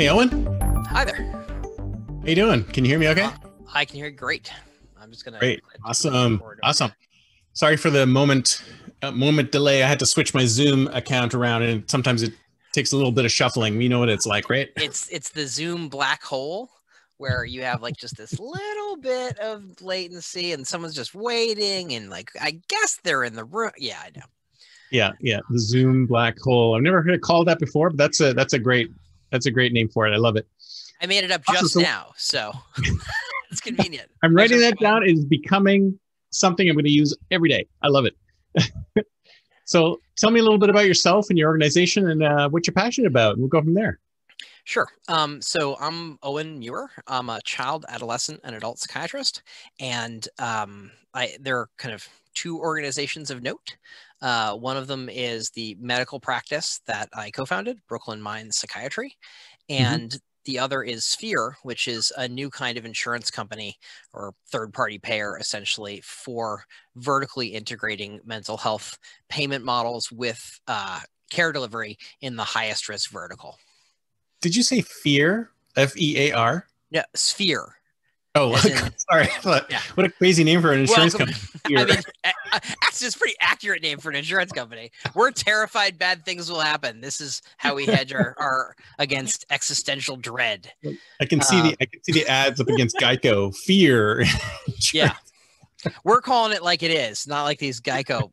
Hey, Owen. Hi there. How you doing? Can you hear me okay? Uh, I can hear you great. I'm just gonna. Great. Awesome. Awesome. Sorry for the moment uh, moment delay. I had to switch my Zoom account around, and sometimes it takes a little bit of shuffling. You know what it's like, right? It's it's the Zoom black hole where you have like just this little bit of latency, and someone's just waiting, and like I guess they're in the room. Yeah, I know. Yeah, yeah. The Zoom black hole. I've never heard it called that before, but that's a that's a great that's a great name for it. I love it. I made it up just so, now, so it's convenient. I'm writing that down. It is becoming something I'm going to use every day. I love it. so tell me a little bit about yourself and your organization and uh, what you're passionate about. We'll go from there. Sure. Um, so I'm Owen Muir. I'm a child, adolescent, and adult psychiatrist, and um, I, there are kind of two organizations of note. Uh, one of them is the medical practice that I co-founded, Brooklyn Minds Psychiatry, mm-hmm. and mm-hmm. the other is Sphere, which is a new kind of insurance company or third-party payer, essentially, for vertically integrating mental health payment models with uh, care delivery in the highest risk vertical. Did you say fear? F E A R? Yeah, Sphere. Oh, in, sorry. Yeah. What a crazy name for an insurance Welcome. company. I mean, actually, it's a pretty accurate name for an insurance company. We're terrified bad things will happen. This is how we hedge our, our against existential dread. I can see the I can see the ads up against Geico. Fear. yeah. We're calling it like it is, not like these Geico.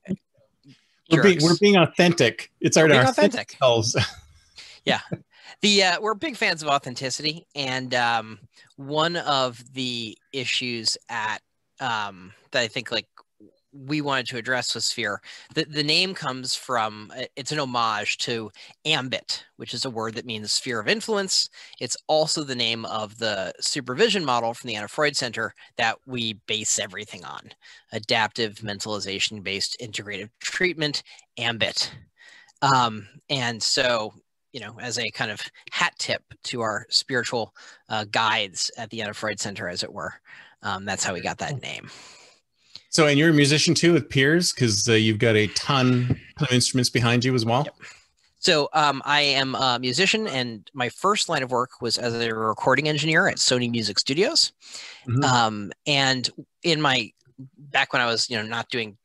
We're being, we're being authentic. It's our, our authentic selves. yeah. The uh, we're big fans of authenticity, and um, one of the issues at um, that I think like we wanted to address was Sphere. The, the name comes from, uh, it's an homage to ambit, which is a word that means sphere of influence. It's also the name of the supervision model from the Anna Freud Center that we base everything on adaptive mentalization based integrative treatment, ambit. Um, and so you know, as a kind of hat tip to our spiritual uh, guides at the Anna Freud Center, as it were. Um, that's how we got that name. So, and you're a musician too with Piers because uh, you've got a ton of instruments behind you as well. Yep. So, um, I am a musician, and my first line of work was as a recording engineer at Sony Music Studios. Mm-hmm. Um, and in my back when I was, you know, not doing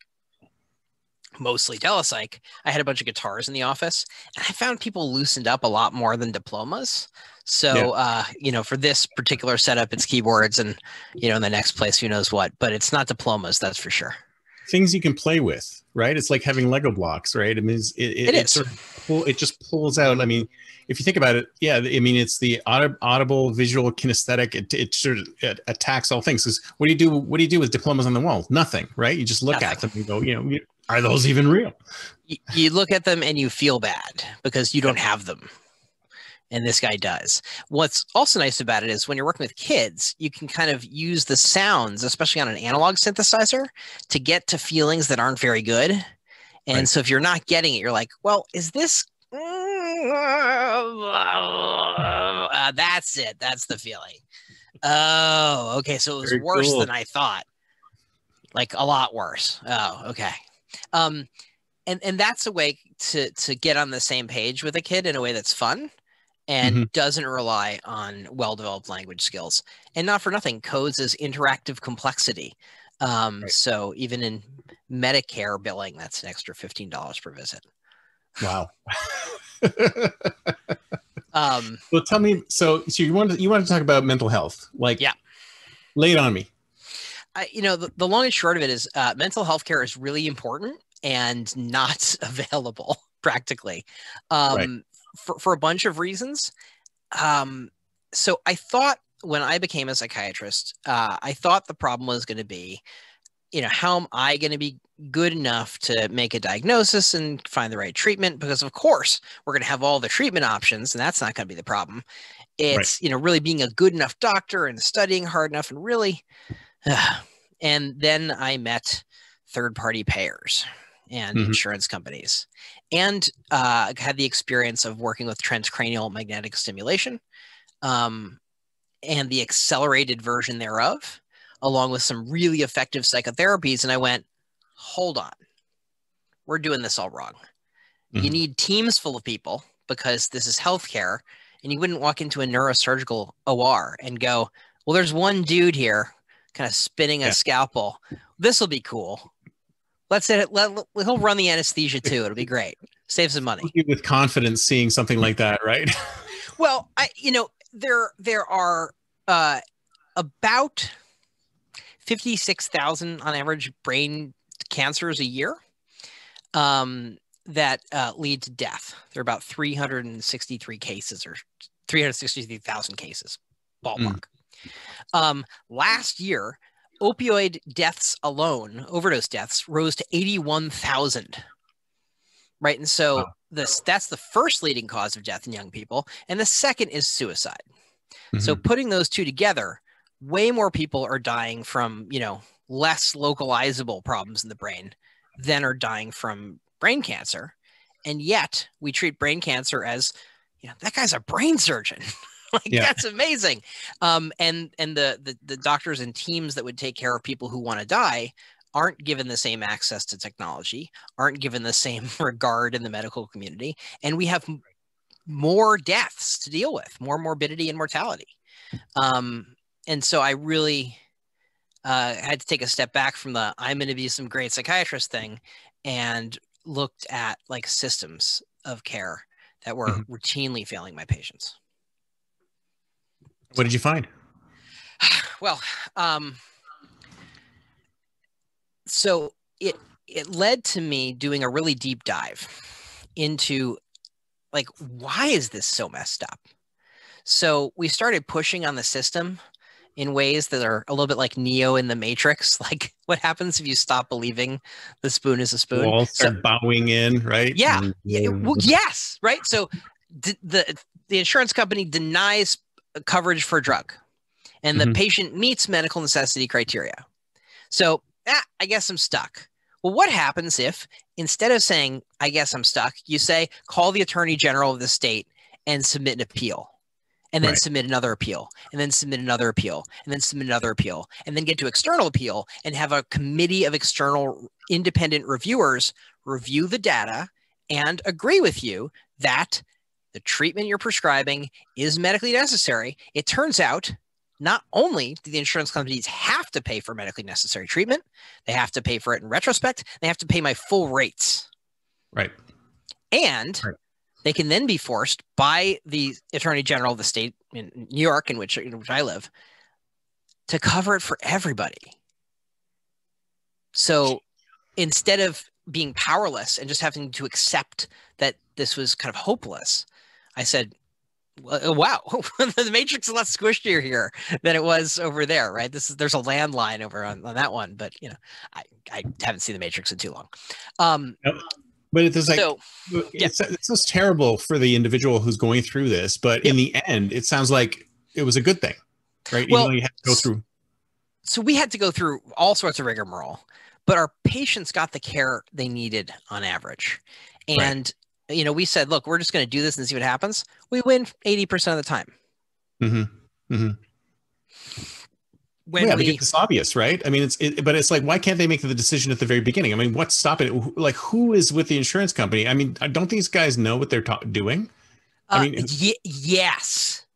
mostly telepsych, I had a bunch of guitars in the office, and I found people loosened up a lot more than diplomas. So, yeah. uh, you know, for this particular setup, it's keyboards, and you know, in the next place, who knows what. But it's not diplomas, that's for sure. Things you can play with, right? It's like having Lego blocks, right? I mean, it's, it, it, it, it sort of pull, it just pulls out. I mean, if you think about it, yeah, I mean, it's the audible, visual, kinesthetic. It, it sort of it attacks all things. Because what do you do? What do you do with diplomas on the wall? Nothing, right? You just look Nothing. at them and go, you know, are those even real? You look at them and you feel bad because you don't have them. And this guy does. What's also nice about it is when you're working with kids, you can kind of use the sounds, especially on an analog synthesizer, to get to feelings that aren't very good. And right. so if you're not getting it, you're like, well, is this uh, that's it. That's the feeling. Oh, okay. So it was Very worse cool. than I thought. Like a lot worse. Oh, okay. Um, and and that's a way to to get on the same page with a kid in a way that's fun and mm-hmm. doesn't rely on well developed language skills. And not for nothing, codes is interactive complexity. Um, right. So even in Medicare billing, that's an extra fifteen dollars per visit. Wow. um, well, tell me. So, so you want to you want to talk about mental health? Like, yeah, lay it on me. I, you know, the, the long and short of it is uh, mental health care is really important and not available practically um, right. for, for a bunch of reasons. Um, so I thought when I became a psychiatrist, uh, I thought the problem was going to be, you know, how am I going to be good enough to make a diagnosis and find the right treatment? Because of course we're going to have all the treatment options, and that's not going to be the problem. It's right. you know really being a good enough doctor and studying hard enough and really and then I met third party payers and mm-hmm. insurance companies and uh, had the experience of working with transcranial magnetic stimulation um, and the accelerated version thereof, along with some really effective psychotherapies. And I went, hold on, we're doing this all wrong. Mm-hmm. You need teams full of people because this is healthcare and you wouldn't walk into a neurosurgical OR and go, "Well, there's one dude here, kind of spinning a yeah. scalpel. This will be cool. Let's say Let, let, he'll run the anesthesia too. It'll be great. Save some money." With confidence, seeing something like that, right? well, I you know there there are uh, about fifty six thousand on average brain cancers a year. Um, that uh, lead to death. There are about 363 cases or 363,000 cases, ballpark. Mm. Um, last year, opioid deaths alone, overdose deaths, rose to 81,000. Right. And so wow. this that's the first leading cause of death in young people. And the second is suicide. Mm-hmm. So putting those two together, way more people are dying from, you know, less localizable problems in the brain than are dying from brain cancer. And yet we treat brain cancer as, you know, that guy's a brain surgeon. like yeah. that's amazing. Um, and and the, the the doctors and teams that would take care of people who want to die aren't given the same access to technology, aren't given the same regard in the medical community, and we have more deaths to deal with, more morbidity and mortality. Um, and so I really uh, had to take a step back from the I'm going to be some great psychiatrist thing and looked at like systems of care that were mm-hmm. routinely failing my patients. What did you find? Well, um, so it it led to me doing a really deep dive into like why is this so messed up? So we started pushing on the system in ways that are a little bit like Neo in the Matrix. Like, what happens if you stop believing the spoon is a spoon? Walls start so, bowing in, right? Yeah. yeah well, yes. Right. So d- the the insurance company denies coverage for a drug, and the mm-hmm. patient meets medical necessity criteria. So, ah, I guess I'm stuck. Well, what happens if instead of saying "I guess I'm stuck," you say "Call the Attorney General of the state and submit an appeal"? and then right. submit another appeal and then submit another appeal and then submit another appeal and then get to external appeal and have a committee of external independent reviewers review the data and agree with you that the treatment you're prescribing is medically necessary. It turns out not only do the insurance companies have to pay for medically necessary treatment, they have to pay for it in retrospect, they have to pay my full rates. Right. And right. They can then be forced by the Attorney General of the state in New York, in which, in which I live, to cover it for everybody. So instead of being powerless and just having to accept that this was kind of hopeless, I said, uh, wow, the matrix is less squishier here than it was over there, right? This is there's a landline over on, on that one, but you know, I, I haven't seen the matrix in too long. Um, yep. But it's like so, it's, yeah. it's just terrible for the individual who's going through this. But in the end, it sounds like it was a good thing, right? Well, Even though you had to go through. So we had to go through all sorts of rigmarole, but our patients got the care they needed on average. And right. You know, we said, look, we're just going to do this and see what happens. We win eighty percent of the time. Mm-hmm. Mm-hmm when yeah, we, it's obvious, right? I mean, it's it, but it's like, why can't they make the decision at the very beginning? I mean, what's stopping it? Like, who is with the insurance company? I mean, don't these guys know what they're ta- doing? I uh, mean, y- yes,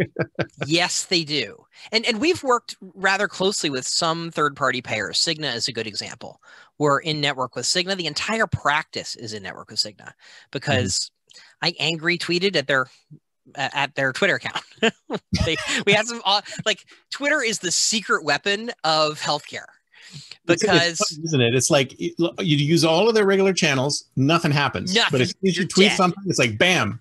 yes, they do, and and we've worked rather closely with some third party payers. Cigna is a good example. We're in network with Cigna. The entire practice is in network with Cigna because mm-hmm. I angry tweeted at their at their Twitter account. they, we had some uh, like Twitter is the secret weapon of healthcare because it's, isn't it? It's like you use all of their regular channels, nothing happens. Nothing. But if soon you tweet dead. something, it's like bam.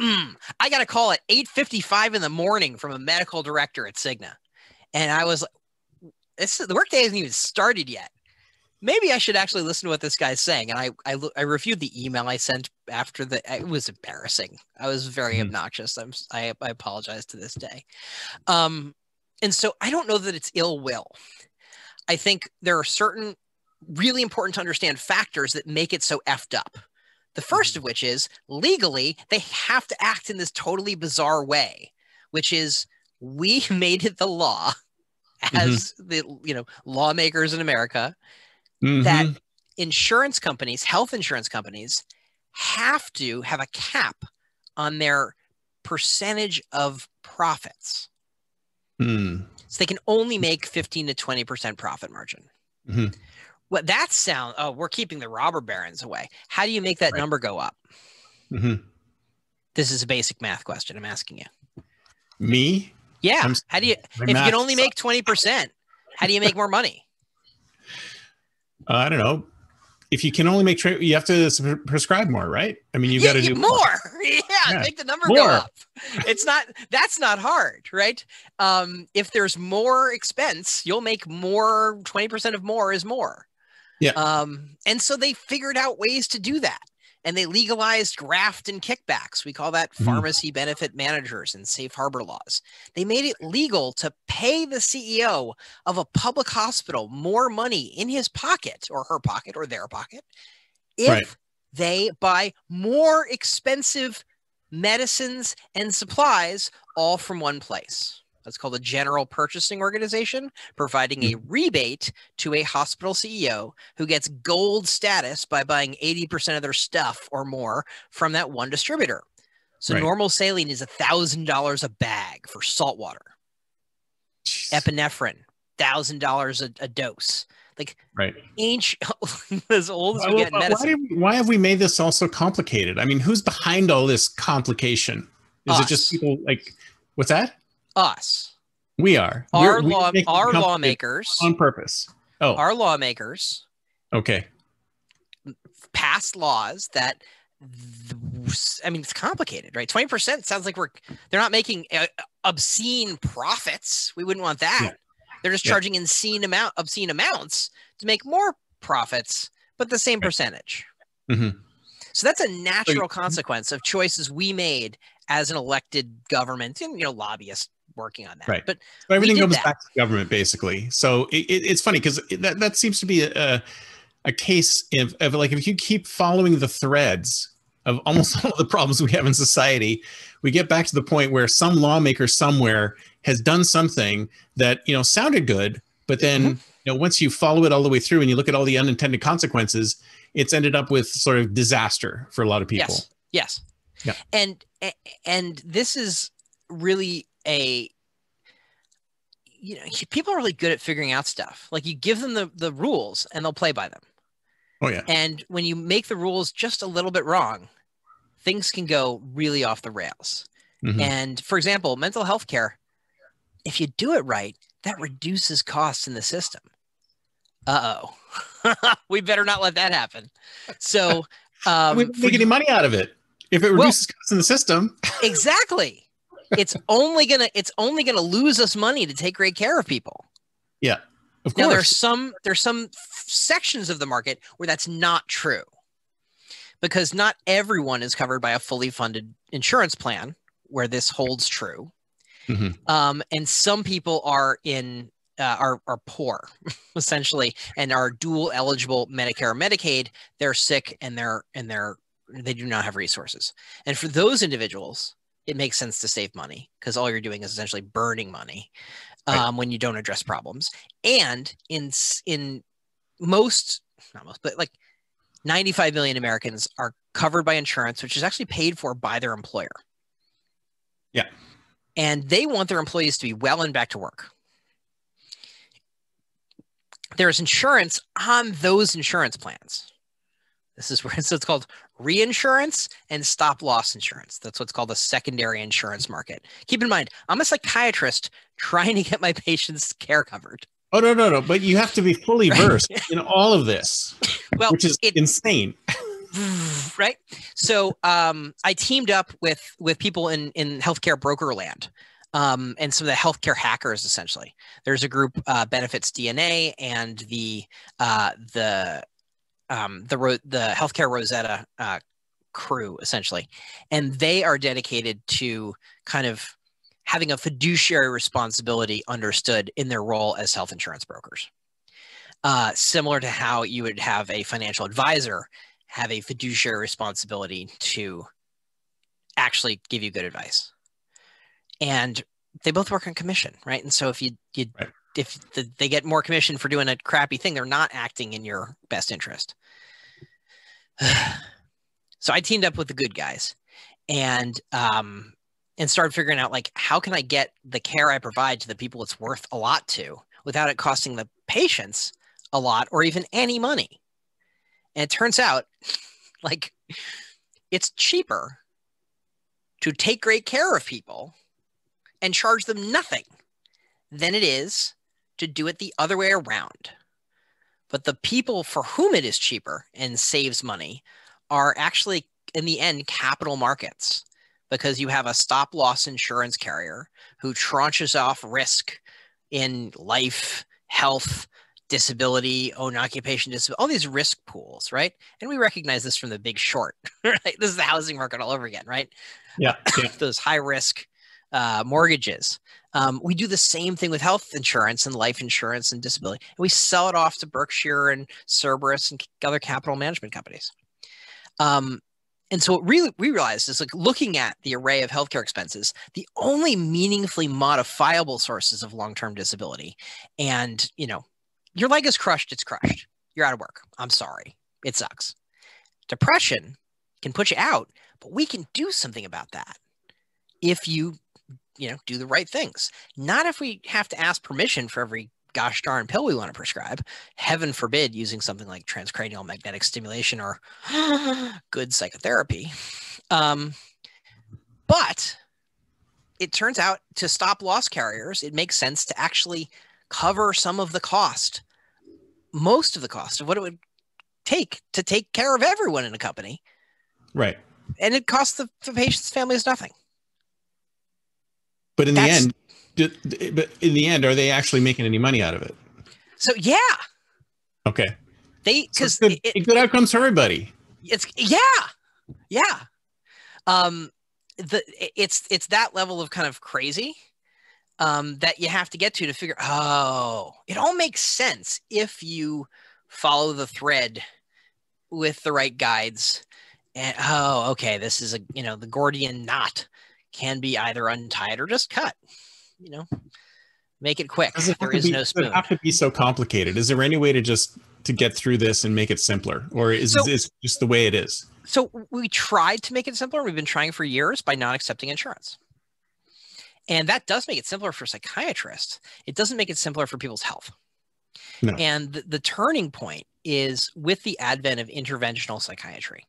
mm, I got a call at 8:55 in the morning from a medical director at Cigna, and I was like, "This the workday hasn't even started yet." Maybe I should actually listen to what this guy's saying. And I, I, I reviewed the email I sent after the, it was embarrassing. I was very mm-hmm. obnoxious. I'm, I, I apologize to this day. Um, and so I don't know that it's ill will. I think there are certain really important to understand factors that make it so effed up. The first of mm-hmm. which is legally, they have to act in this totally bizarre way, which is we made it the law as mm-hmm. the you know lawmakers in America mm-hmm. that insurance companies, health insurance companies, have to have a cap on their percentage of profits. Hmm. So they can only make 15 to 20% profit margin. Mhm. What that sound, oh, we're keeping the robber barons away. How do you make that Right. number go up? Mhm. This is a basic math question I'm asking you. Me? Yeah. I'm- how do you, if you can only make 20%, how do you make more money? Uh, I don't know. If you can only make tra- you have to prescribe more, right? I mean, you've Yeah, got to do more. Yeah, Yeah. make the number go up. It's not that's not hard, right? Um, if there's more expense, you'll make more. Twenty percent of more is more. Yeah. Um, and so they figured out ways to do that, and they legalized graft and kickbacks. We call that Mhm. pharmacy benefit managers and safe harbor laws. They made it legal to pay the CEO of a public hospital more money in his pocket or her pocket or their pocket if Right. they buy more expensive medicines and supplies all from one place. That's called a general purchasing organization, providing mm-hmm. a rebate to a hospital CEO who gets gold status by buying 80% of their stuff or more from that one distributor. So Right. normal saline is $1,000 a bag for salt water. Jeez. Epinephrine, $1,000 a, a dose. Like right. ancient, as old as we Why, get in why, medicine. did we- why have we made this all so complicated? I mean, who's behind all this complication? Is it just people like what's that? Us. We are. our We're- we're law our lawmakers on purpose. Oh, our lawmakers okay. passed laws that th- I mean it's complicated right 20% sounds like we're they're not making uh, obscene profits we wouldn't want that Yeah. they're just Yeah. charging obscene amount obscene amounts to make more profits but the same Right. percentage Mhm. so that's a natural consequence of choices we made as an elected government and you know lobbyists working on that Right. but So everything goes that. back to government, basically. So it, it, it's funny because that, that seems to be a, a case of, of like if you keep following the threads of almost all the problems we have in society, we get back to the point where some lawmaker somewhere has done something that you know sounded good, but then Mm-hmm. you know once you follow it all the way through and you look at all the unintended consequences, it's ended up with sort of disaster for a lot of people. Yes. Yes. Yeah. And and this is really a you know people are really good at figuring out stuff. Like you give them the the rules and they'll play by them. Oh yeah. And when you make the rules just a little bit wrong, things can go really off the rails. Mhm. And for example, mental health care, if you do it right, that reduces costs in the system. Uh oh. we better not let that happen. So, um, we make any money out of it if it Well- reduces costs in the system. exactly it's only gonna it's only gonna lose us money to take great care of people. Yeah, of now there's some there's some f- sections of the market where that's not true because not everyone is covered by a fully funded insurance plan where this holds true. Mhm. um, and some people are in uh, are are poor essentially and are dual eligible medicare or medicaid. They're sick and they're and they're they do not have resources. And for those individuals it makes sense to save money because all you're doing is essentially burning money Right. um, when you don't address problems and in in most not most but like 95 million americans are covered by insurance which is actually paid for by their employer Yeah. and they want their employees to be well and back to work there's insurance on those insurance plans this is where so it's called reinsurance and stop loss insurance that's what's called the secondary insurance market keep in mind i'm a psychiatrist trying to get my patients care covered Oh no, no, no! But you have to be fully Right. versed in all of this, well which is it, insane. right so um, i teamed up with with people in in healthcare broker land um, and some of the healthcare hackers essentially there's a group uh, benefits dna and the uh, the um, the Ro- the healthcare rosetta uh, crew essentially and they are dedicated to kind of having a fiduciary responsibility understood in their role as health insurance brokers uh, similar to how you would have a financial advisor have a fiduciary responsibility to actually give you good advice. And they both work on commission, right? And so if you you Right. If the, they get more commission for doing a crappy thing, they're not acting in your best interest. so I teamed up with the good guys, and um, and started figuring out like how can I get the care I provide to the people it's worth a lot to without it costing the patients a lot or even any money. And it turns out like it's cheaper to take great care of people and charge them nothing than it is to do it the other way around. But the people for whom it is cheaper and saves money are actually, in the end, capital markets because you have a stop loss insurance carrier who tranches off risk in life, health, disability, own occupation, disability, all these risk pools, right? And we recognize this from the big short, right? This is the housing market all over again, right? Yeah. yeah. Those high risk uh, mortgages. Um, we do the same thing with health insurance and life insurance and disability. And we sell it off to Berkshire and Cerberus and other capital management companies. Um, and so what really we realized is like looking at the array of healthcare expenses, the only meaningfully modifiable sources of long-term disability, and you know, your leg is crushed, it's crushed. You're out of work. I'm sorry. It sucks. Depression can put you out, but we can do something about that if you you know do the right things. Not if we have to ask permission for every gosh darn pill we want to prescribe. Heaven forbid using something like transcranial magnetic stimulation or good psychotherapy. Um, but it turns out to stop loss carriers it makes sense to actually cover some of the cost most of the cost of what it would take to take care of everyone in a company. Right. And it costs the, the patient's families nothing but in That's, the end, but in the end, are they actually making any money out of it? So yeah. Okay. They because so good, it, good outcomes for everybody. It's yeah, yeah. Um, the it's it's that level of kind of crazy um, that you have to get to to figure. Oh, it all makes sense if you follow the thread with the right guides. And oh, okay, this is a you know the Gordian knot can be either untied or just cut. You know, make it quick. It there is be, no spoon. Does it have to be so complicated? Is there any way to just to get through this and make it simpler, or is so, this just the way it is? So we tried to make it simpler. We've been trying for years by not accepting insurance. And that does make it simpler for psychiatrists. It doesn't make it simpler for people's health. No. And the, the turning point is with the advent of interventional psychiatry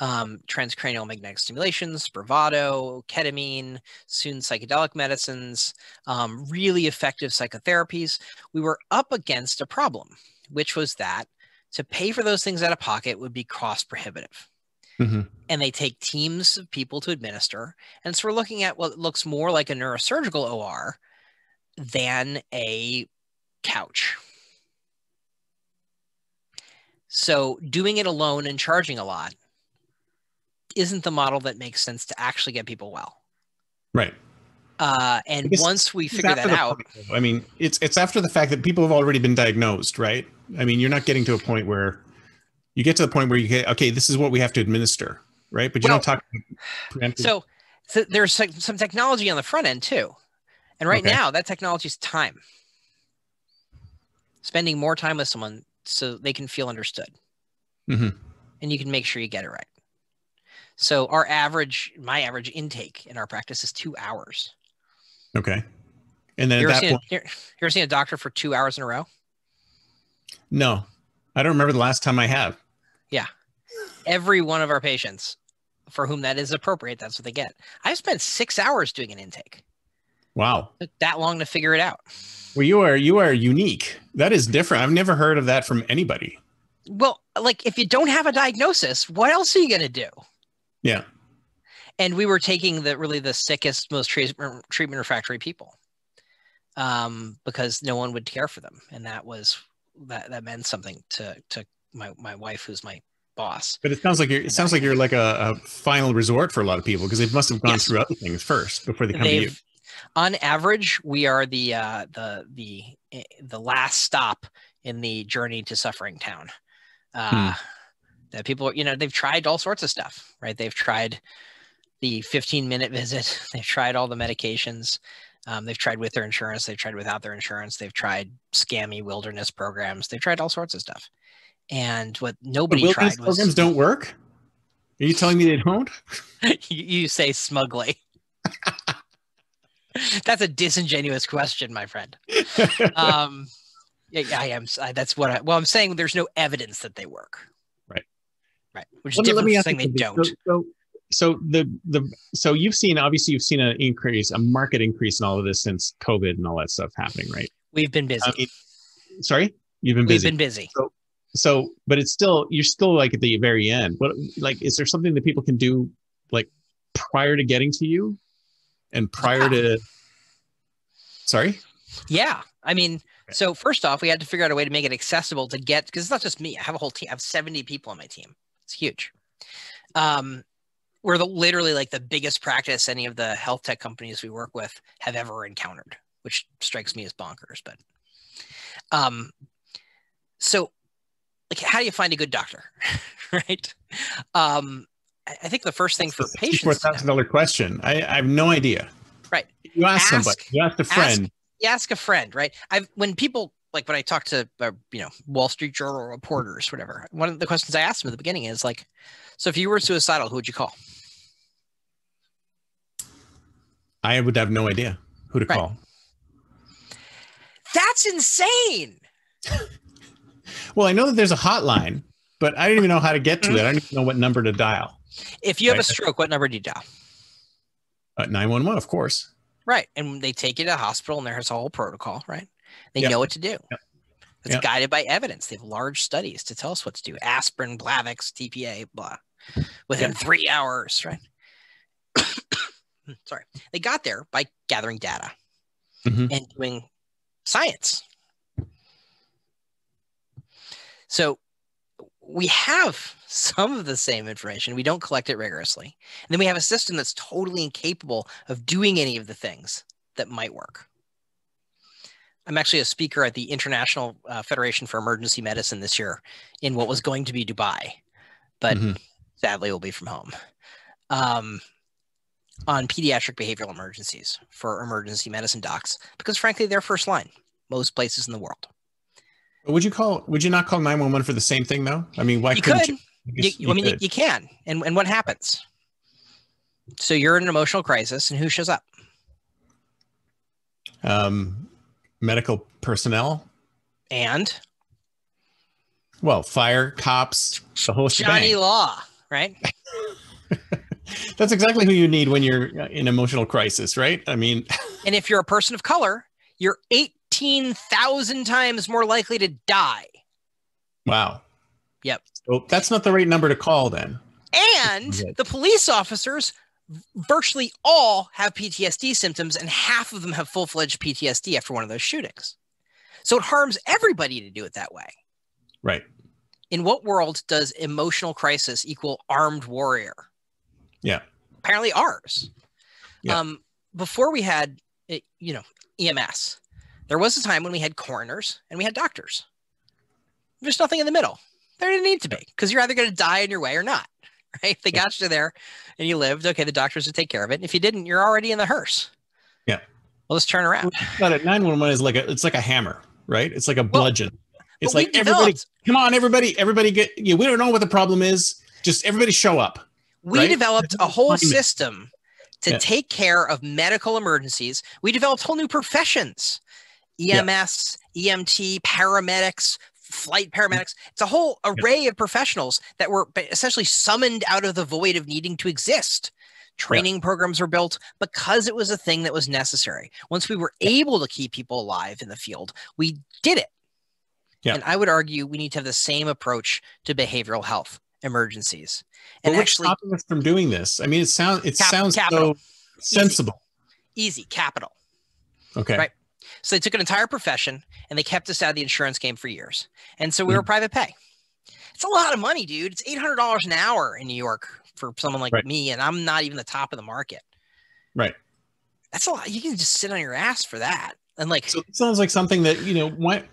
um, transcranial magnetic stimulation, Spravato, ketamine, soon psychedelic medicines, um, really effective psychotherapies, we were up against a problem, which was that to pay for those things out of pocket would be cost prohibitive. Mm-hmm. And they take teams of people to administer. And so we're looking at what looks more like a neurosurgical OR than a couch. So doing it alone and charging a lot isn't the model that makes sense to actually get people well. Right. Uh, and once we figure that out, I mean, it's it's after the fact that people have already been diagnosed, right? I mean, you're not getting to a point where you get to the point where you get okay, this is what we have to administer, right? But you well, don't talk. So, so, there's some technology on the front end too, and right okay. now that technology is time. Spending more time with someone so they can feel understood, mm-hmm. and you can make sure you get it right. So our average, my average intake in our practice is two hours. Okay. And then you ever, point, a, you ever seen a doctor for two hours in a row? No, I don't remember the last time I have. Yeah. Every one of our patients for whom that is appropriate, that's what they get. I've spent six hours doing an intake. Wow. Took that long to figure it out. Well, you are you are unique. That is different. I've never heard of that from anybody. Well, like if you don't have a diagnosis, what else are you going to do? Yeah. And we were taking the really the sickest, most treatment treatment refractory people, um, because no one would care for them, and that was that that meant something to to my my wife, who's my boss. But it sounds like you're it sounds like you're like a, a final resort for a lot of people because they must have gone yes. through other things first before they come They've, to you. On average, we are the uh, the the eh, the last stop in the journey to suffering town. Uh, hmm that people, you know, they've tried all sorts of stuff, right? They've tried the 15 minute visit, they've tried all the medications, um, they've tried with their insurance, they've tried without their insurance, they've tried scammy wilderness programs, they've tried all sorts of stuff. And what nobody tried was programs don't work. Are you telling me they don't? you, say smugly. That's a disingenuous question, my friend. Um, yeah, I am. That's what I. Well, I'm saying there's no evidence that they work. Right. Which is let different me, from saying they don't. So, so, so, the the so you've seen obviously you've seen an increase, a market increase in all of this since COVID and all that stuff happening, right? We've been busy. I mean, sorry, you've been busy. We've been busy. So, so, but it's still you're still like at the very end. What like is there something that people can do like prior to getting to you and prior to sorry yeah i mean so first off we had to figure out a way to make it accessible to get because it's not just me i have a whole team i have 70 people on my team it's huge um we're the, literally like the biggest practice any of the health tech companies we work with have ever encountered which strikes me as bonkers but um so like how do you find a good doctor right um I think the first thing for patients. Four thousand dollar question. I, I, have no idea. Right. You ask, ask somebody. You ask a friend. Ask, you ask a friend, right? I've when people like when I talk to uh, you know Wall Street Journal reporters, whatever. One of the questions I asked them at the beginning is like, so if you were suicidal, who would you call? I would have no idea who to right. call. That's insane. well, I know that there's a hotline, but I don't even know how to get to it. I don't even know what number to dial. If you have a stroke, what number do you dial? Uh, 911, of course. Right. And they take you to a hospital and there's a whole protocol, right? They yep. know what to do. Yep. It's yep. guided by evidence. They have large studies to tell us what to do. Aspirin, Plavix, TPA, blah. Within three hours, right? Sorry. They got there by gathering data mm-hmm. and doing science. So we have some of the same information. We don't collect it rigorously. And then we have a system that's totally incapable of doing any of the things that might work. I'm actually a speaker at the International uh, Federation for Emergency Medicine this year in what was going to be Dubai, but mm-hmm. sadly will be from home. Um, on pediatric behavioral emergencies for emergency medicine docs, because frankly, they're first line most places in the world. Would you call? Would you not call nine one one for the same thing though? I mean, why you couldn't could. you? You, you I mean, you, you, can. And and what happens? So you're in an emotional crisis, and who shows up? Um, medical personnel. And. Well, fire, cops, the whole Johnny shebang. Law, right? That's exactly who you need when you're in emotional crisis, right? I mean, and if you're a person of color, you're 18,000 times more likely to die. Wow. Yep. So that's not the right number to call then. And the police officers virtually all have PTSD symptoms, and half of them have full fledged PTSD after one of those shootings. So it harms everybody to do it that way. Right. In what world does emotional crisis equal armed warrior? Yeah. Apparently ours. Yeah. Um, before we had, eh, you know, EMS, there was a time when we had coroners and we had doctors. There's nothing in the middle. There didn't need to be because you're either going to die in your way or not, right? They got you there and you lived. Okay, the doctors would take care of it. If you didn't, you're already in the hearse. Yeah. Well, let's turn around. But at 911 is like a, it's like a hammer, right? It's like a bludgeon. Well, it's like everybody, come on, everybody, everybody get, you. we don't know what the problem is. Just everybody show up. We right? developed a whole system to yeah. take care of medical emergencies. We developed whole new professions. EMS, yeah. EMT, paramedics, flight mm. paramedics. It's a whole array of professionals that were essentially summoned out of the void of needing to exist. Training yeah. programs were built because it was a thing that was necessary. Once we were able to keep people alive in the field, we did it. Yeah. And I would argue we need to have the same approach to behavioral health emergencies. And what's actually, stopping us from doing this? I mean, it sounds it cap- sounds capital. so sensible. Easy. Easy capital. Okay. Right. So they took an entire profession and they kept us out of the insurance game for years. And so we mm. were private pay. It's a lot of money, dude. It's $800 an hour in New York for someone like right. me. And I'm not even the top of the market. Right. That's a lot. You can just sit on your ass for that. And like, so it sounds like something that, you know,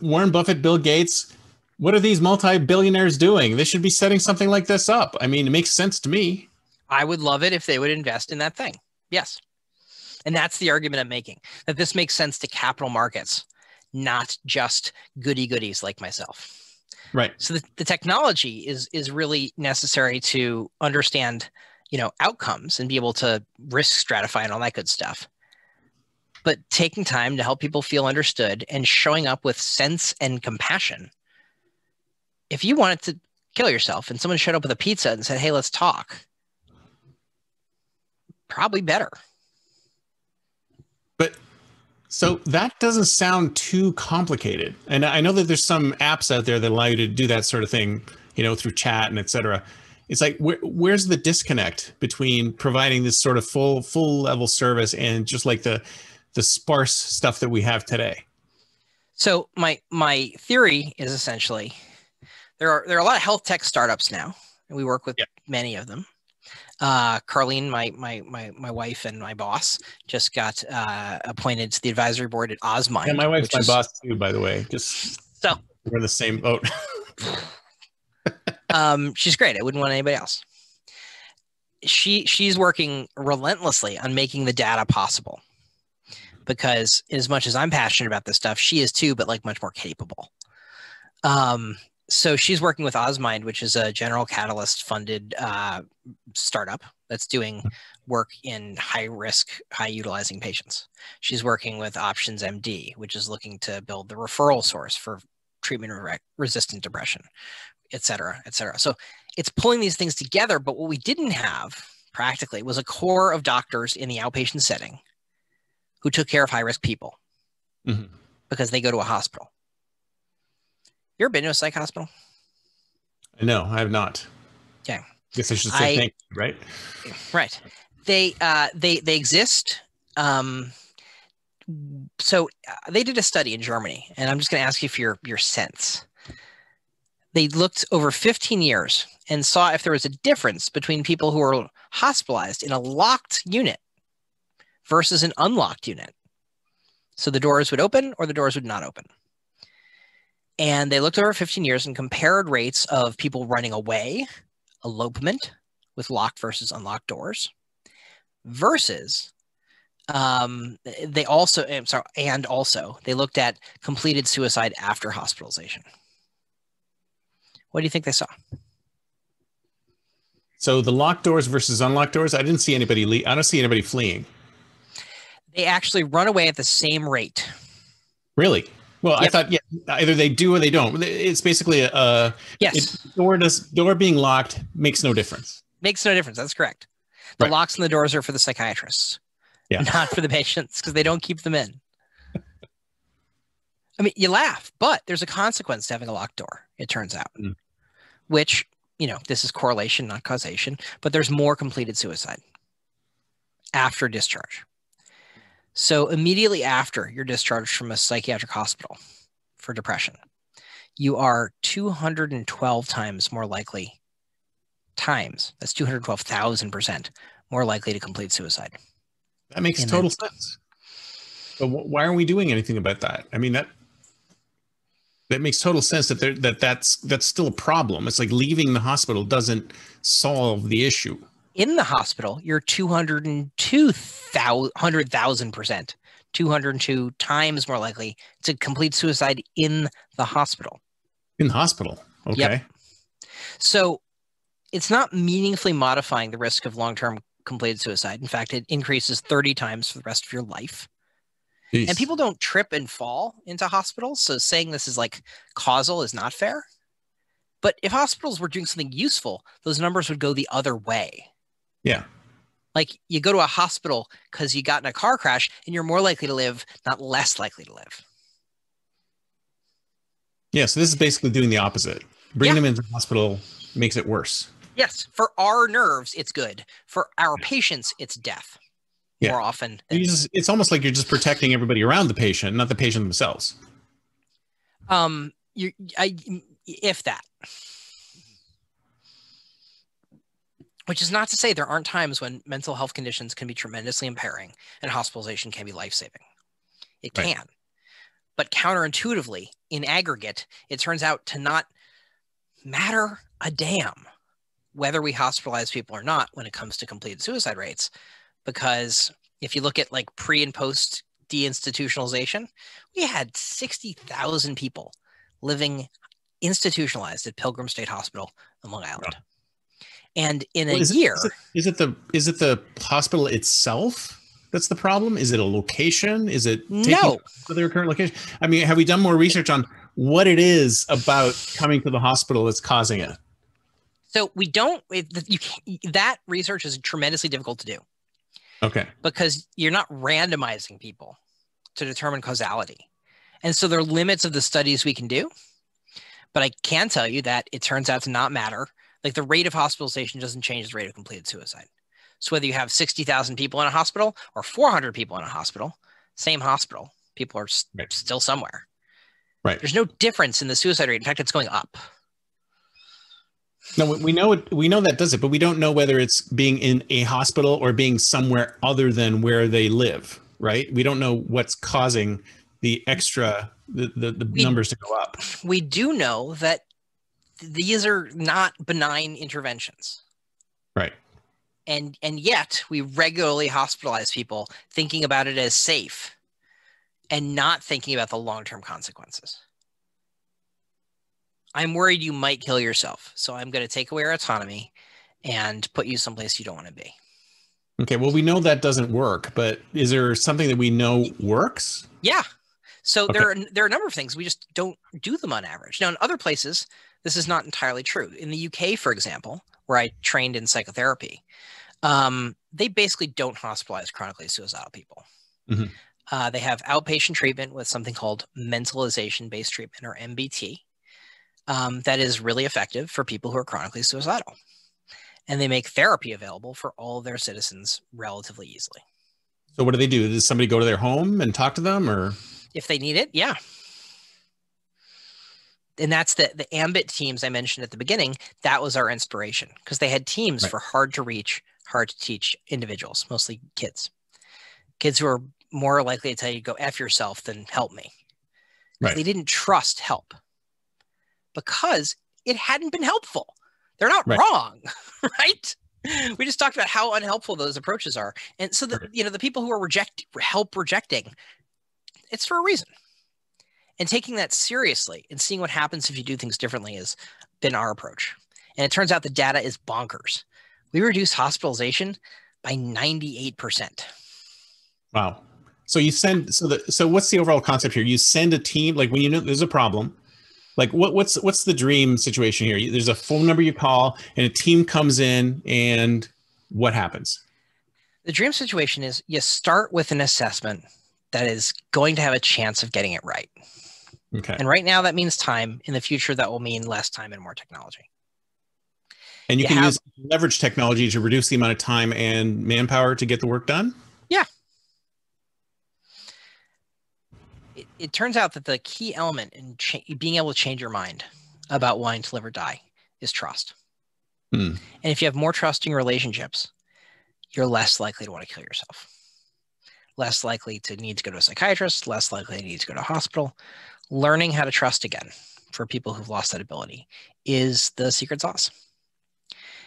Warren Buffett, Bill Gates, what are these multi-billionaires doing? They should be setting something like this up. I mean, it makes sense to me. I would love it if they would invest in that thing. Yes. And that's the argument I'm making that this makes sense to capital markets, not just goody goodies like myself. Right. So the, the technology is is really necessary to understand, you know, outcomes and be able to risk stratify and all that good stuff. but taking time to help people feel understood and showing up with sense and compassion. If you wanted to kill yourself and someone showed up with a pizza and said, Hey, let's talk, probably better. But so that doesn't sound too complicated. And I know that there's some apps out there that allow you to do that sort of thing, you know, through chat and et cetera. It's like, where, where's the disconnect between providing this sort of full, full level service and just like the, the sparse stuff that we have today? So my, my theory is essentially there are, there are a lot of health tech startups now, and we work with yeah. many of them uh, Carlene, my my my my wife and my boss, just got uh, appointed to the advisory board at Osmind. Yeah, my wife's my is... boss too, by the way. Just so we're in the same boat. um, she's great. I wouldn't want anybody else. She she's working relentlessly on making the data possible, because as much as I'm passionate about this stuff, she is too, but like much more capable. Um, so she's working with Osmind, which is a General Catalyst funded uh, startup that's doing work in high risk, high utilizing patients. She's working with Options MD, which is looking to build the referral source for treatment re- resistant depression, et cetera, et cetera. So it's pulling these things together. But what we didn't have practically was a core of doctors in the outpatient setting who took care of high risk people mm-hmm. because they go to a hospital. You ever been to a psych hospital? No, I have not. Okay. Guess I should say I, thank you, right? Right. They uh, they they exist. Um, so uh, they did a study in Germany, and I'm just going to ask you for your your sense. They looked over 15 years and saw if there was a difference between people who were hospitalized in a locked unit versus an unlocked unit. So the doors would open or the doors would not open. And they looked over 15 years and compared rates of people running away, elopement with locked versus unlocked doors, versus um, they also, I'm sorry, and also they looked at completed suicide after hospitalization. What do you think they saw? So the locked doors versus unlocked doors, I didn't see anybody. Le- I don't see anybody fleeing. They actually run away at the same rate. Really? Well, yep. I thought yeah, either they do or they don't. It's basically a, a yes. door does door being locked makes no difference. Makes no difference. That's correct. The right. locks and the doors are for the psychiatrists, yeah. not for the patients because they don't keep them in. I mean, you laugh, but there's a consequence to having a locked door. It turns out, mm. which you know this is correlation, not causation. But there's more completed suicide after discharge. So, immediately after you're discharged from a psychiatric hospital for depression, you are 212 times more likely, times, that's 212,000% more likely to complete suicide. That makes total sense. But why aren't we doing anything about that? I mean, that that makes total sense that there, that that's that's still a problem. It's like leaving the hospital doesn't solve the issue in the hospital, you're 202,000%, 202 times more likely to complete suicide in the hospital. In the hospital. Okay. Yep. So it's not meaningfully modifying the risk of long term completed suicide. In fact, it increases 30 times for the rest of your life. Jeez. And people don't trip and fall into hospitals. So saying this is like causal is not fair. But if hospitals were doing something useful, those numbers would go the other way. Yeah. Like you go to a hospital because you got in a car crash and you're more likely to live, not less likely to live. Yeah. So this is basically doing the opposite. Bringing yeah. them into the hospital makes it worse. Yes. For our nerves, it's good. For our patients, it's death. Yeah. More often. Just, it's almost like you're just protecting everybody around the patient, not the patient themselves. Um, you, I, if that. Which is not to say there aren't times when mental health conditions can be tremendously impairing and hospitalization can be life saving. It right. can. But counterintuitively, in aggregate, it turns out to not matter a damn whether we hospitalize people or not when it comes to completed suicide rates. Because if you look at like pre and post deinstitutionalization, we had 60,000 people living institutionalized at Pilgrim State Hospital in Long Island. And in well, a is year, it, is, it, is it the is it the hospital itself? that's the problem? Is it a location? Is it no to their current location? I mean, have we done more research on what it is about coming to the hospital that's causing it? So we don't. You, that research is tremendously difficult to do. Okay. Because you're not randomizing people to determine causality, and so there are limits of the studies we can do. But I can tell you that it turns out to not matter. Like the rate of hospitalization doesn't change the rate of completed suicide. So whether you have 60,000 people in a hospital or 400 people in a hospital, same hospital, people are right. still somewhere. Right. There's no difference in the suicide rate. In fact, it's going up. No, we know it. We know that does it, but we don't know whether it's being in a hospital or being somewhere other than where they live. Right. We don't know what's causing the extra the the, the we, numbers to go up. We do know that these are not benign interventions. Right. And and yet we regularly hospitalize people thinking about it as safe and not thinking about the long-term consequences. I'm worried you might kill yourself. So I'm going to take away your autonomy and put you someplace you don't want to be. Okay. Well, we know that doesn't work, but is there something that we know works? Yeah. So okay. there are there are a number of things we just don't do them on average. Now, in other places, this is not entirely true. In the UK, for example, where I trained in psychotherapy, um, they basically don't hospitalize chronically suicidal people. Mm-hmm. Uh, they have outpatient treatment with something called mentalization based treatment or MBT um, that is really effective for people who are chronically suicidal. And they make therapy available for all of their citizens relatively easily. So, what do they do? Does somebody go to their home and talk to them, or if they need it? Yeah. And that's the the Ambit teams I mentioned at the beginning. That was our inspiration because they had teams right. for hard to reach, hard to teach individuals, mostly kids, kids who are more likely to tell you go f yourself than help me. Right. They didn't trust help because it hadn't been helpful. They're not right. wrong, right? We just talked about how unhelpful those approaches are. And so the you know the people who are reject help rejecting, it's for a reason. And taking that seriously and seeing what happens if you do things differently has been our approach. And it turns out the data is bonkers. We reduce hospitalization by 98%. Wow. So you send so the so what's the overall concept here? You send a team like when you know there's a problem, like what what's what's the dream situation here there's a phone number you call and a team comes in and what happens the dream situation is you start with an assessment that is going to have a chance of getting it right okay and right now that means time in the future that will mean less time and more technology and you, you can have, use leverage technology to reduce the amount of time and manpower to get the work done yeah it, it turns out that the key element in cha- being able to change your mind about wanting to live or die is trust. Hmm. And if you have more trusting relationships, you're less likely to want to kill yourself, less likely to need to go to a psychiatrist, less likely to need to go to a hospital. Learning how to trust again for people who've lost that ability is the secret sauce.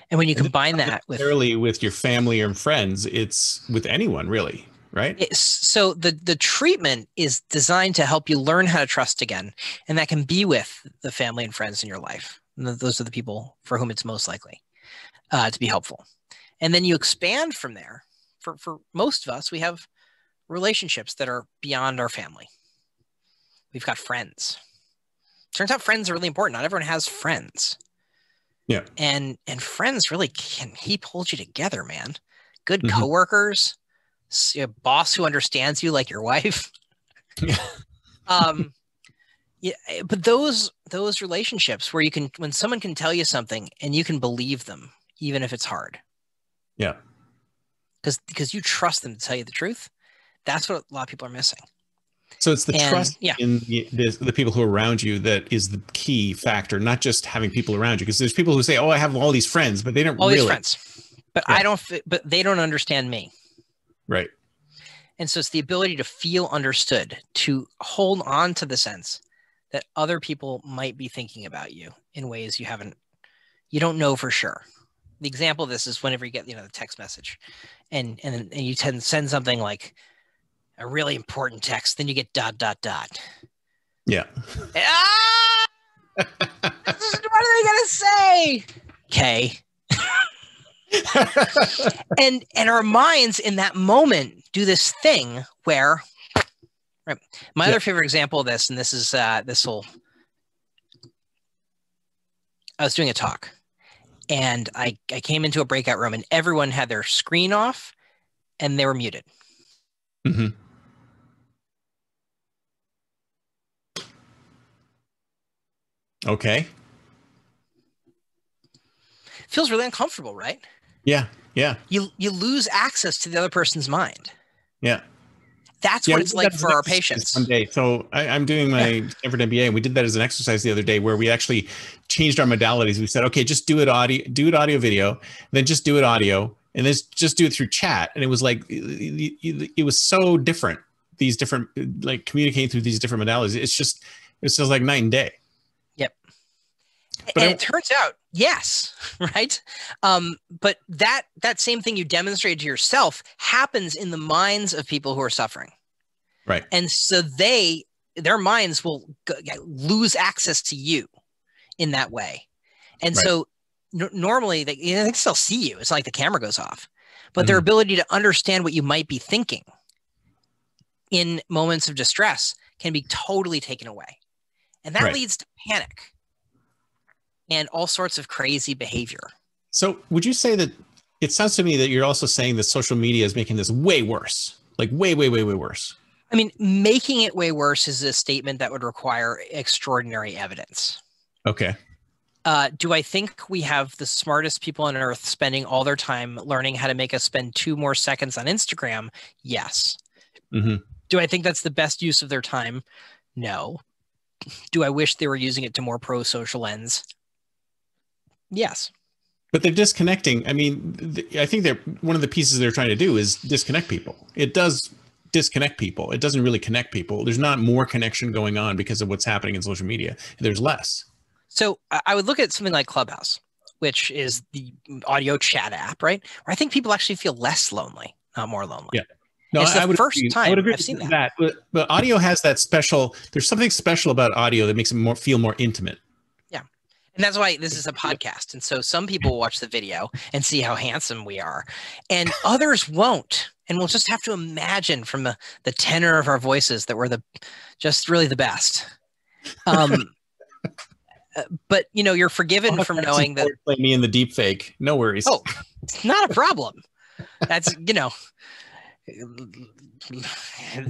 And when you combine that with with your family and friends, it's with anyone really right? so the the treatment is designed to help you learn how to trust again, and that can be with the family and friends in your life. And those are the people for whom it's most likely uh, to be helpful. And then you expand from there. For for most of us, we have relationships that are beyond our family. We've got friends. Turns out friends are really important. Not everyone has friends. Yeah. And and friends really can keep hold you together, man. Good mm-hmm. coworkers, a boss who understands you like your wife. um, yeah, eh, but those those relationships where you can when someone can tell you something and you can believe them even if it's hard. Yeah. Because because you trust them to tell you the truth. That's what a lot of people are missing. So it's the and, trust yeah. in the, the, the, people who are around you that is the key factor, not just having people around you. Because there's people who say, "Oh, I have all these friends," but they don't all really. these friends, but yeah. I don't. But they don't understand me. Right. And so it's the ability to feel understood, to hold on to the sense that other people might be thinking about you in ways you haven't, you don't know for sure. The example of this is whenever you get, you know, the text message and, and, and you tend to send something like a really important text, then you get dot, dot, dot. Yeah. Ah! what are they to say? Okay. and and our minds in that moment do this thing where right my yeah. other favorite example of this and this is uh this will i was doing a talk and i i came into a breakout room and everyone had their screen off and they were muted mm-hmm. Okay feels really uncomfortable right yeah, yeah. You you lose access to the other person's mind. Yeah. That's yeah, what it's like for our patients. One day, so I, am doing my yeah. Stanford MBA, and we did that as an exercise the other day, where we actually changed our modalities. We said, okay, just do it audio, do it audio video, then just do it audio, and then just do it through chat. And it was like, it, it was so different. These different, like communicating through these different modalities. It's just, it feels like night and day. But and it turns out yes right? Um, but that that same thing you demonstrated to yourself happens in the minds of people who are suffering. Right. And so they their minds will lose access to you in that way. And right. so n- normally they, you know, they still see you. It's like the camera goes off. But mm-hmm. their ability to understand what you might be thinking in moments of distress can be totally taken away. And that right. leads to panic and all sorts of crazy behavior. So, would you say that it sounds to me that you're also saying that social media is making this way worse, like way, way, way, way worse? I mean, making it way worse is a statement that would require extraordinary evidence. Okay. Uh, do I think we have the smartest people on earth spending all their time learning how to make us spend two more seconds on Instagram? Yes. Mm-hmm. Do I think that's the best use of their time? No. Do I wish they were using it to more pro social ends? Yes. But they're disconnecting. I mean, I think they're one of the pieces they're trying to do is disconnect people. It does disconnect people. It doesn't really connect people. There's not more connection going on because of what's happening in social media. There's less. So I would look at something like Clubhouse, which is the audio chat app, right? Where I think people actually feel less lonely, not more lonely. Yeah. No, it's the I would first agree. time I would agree I've seen that. that. But, but audio has that special. There's something special about audio that makes it more feel more intimate. And that's why this is a podcast. And so some people watch the video and see how handsome we are, and others won't. And we'll just have to imagine from the, the tenor of our voices that we're the just really the best. Um, uh, but you know, you're forgiven oh, from knowing that play me in the deep fake. No worries. Oh, it's not a problem. That's you know,